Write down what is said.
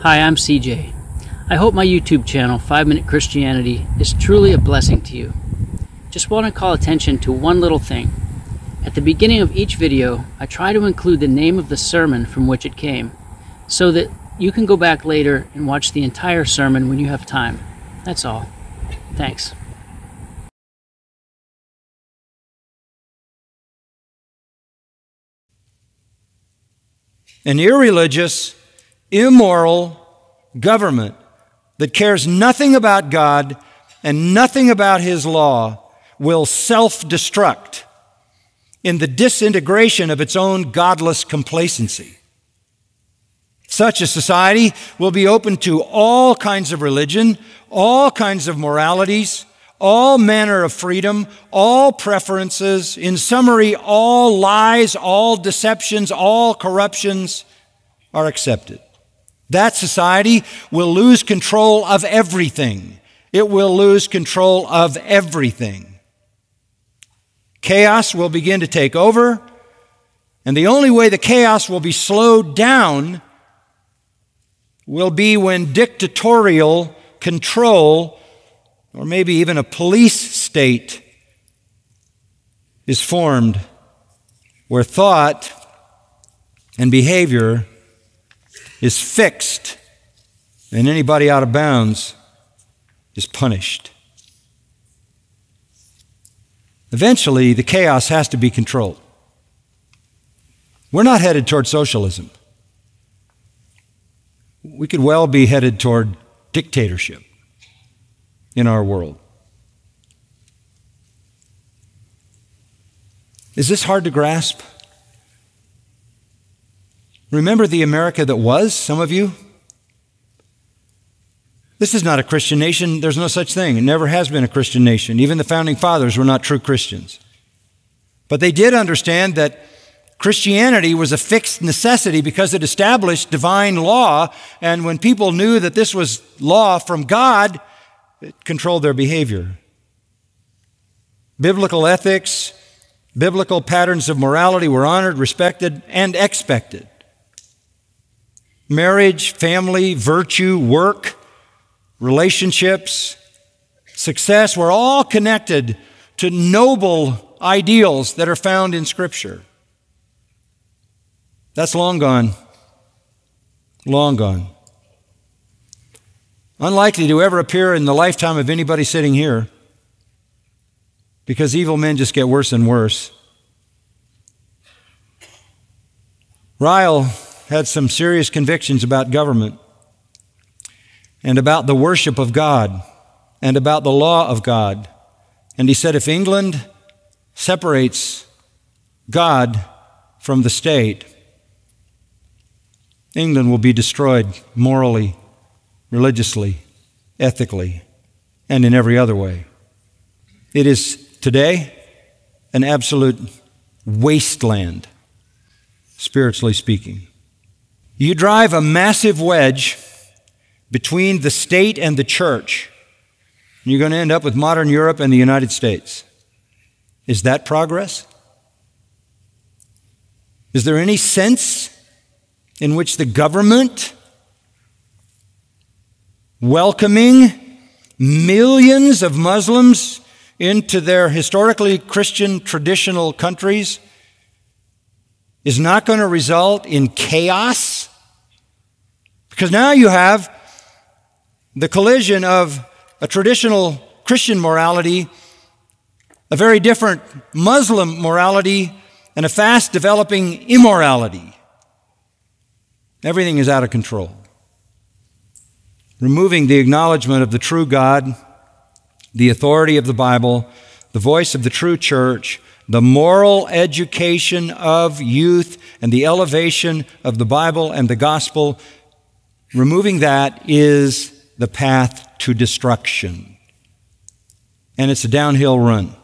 Hi, I'm CJ. I hope my YouTube channel, 5 Minute Christianity, is truly a blessing to you. Just want to call attention to one little thing. At the beginning of each video, I try to include the name of the sermon from which it came, so that you can go back later and watch the entire sermon when you have time. That's all. Thanks. An irreligious, immoral government that cares nothing about God and nothing about His law will self destruct in the disintegration of its own godless complacency. Such a society will be open to all kinds of religion, all kinds of moralities, all manner of freedom, all preferences, in summary, all lies, all deceptions, all corruptions are accepted. That society will lose control of everything. It will lose control of everything. Chaos will begin to take over, and the only way the chaos will be slowed down will be when dictatorial control, or maybe even a police state, is formed where thought and behavior is fixed, and anybody out of bounds is punished. Eventually, the chaos has to be controlled. We're not headed toward socialism. We could well be headed toward dictatorship in our world. Is this hard to grasp? Remember the America that was, some of you? This is not a Christian nation. There's no such thing. It never has been a Christian nation. Even the founding fathers were not true Christians. But they did understand that Christianity was a fixed necessity because it established divine law, and when people knew that this was law from God, it controlled their behavior. Biblical ethics, biblical patterns of morality were honored, respected, and expected. Marriage, family, virtue, work, relationships, success were all connected to noble ideals that are found in Scripture. That's long gone. Long gone. Unlikely to ever appear in the lifetime of anybody sitting here because evil men just get worse and worse. Ryle had some serious convictions about government and about the worship of God and about the law of God. And he said if England separates God from the state, England will be destroyed morally, religiously, ethically, and in every other way. It is today an absolute wasteland, spiritually speaking. You drive a massive wedge between the state and the church, and you're going to end up with modern Europe and the United States. Is that progress? Is there any sense in which the government welcoming millions of Muslims into their historically Christian traditional countries is not going to result in chaos. Because now you have the collision of a traditional Christian morality, a very different Muslim morality, and a fast developing immorality. Everything is out of control. Removing the acknowledgement of the true God, the authority of the Bible, the voice of the true church, the moral education of youth, and the elevation of the Bible and the gospel, removing that is the path to destruction. And it's a downhill run.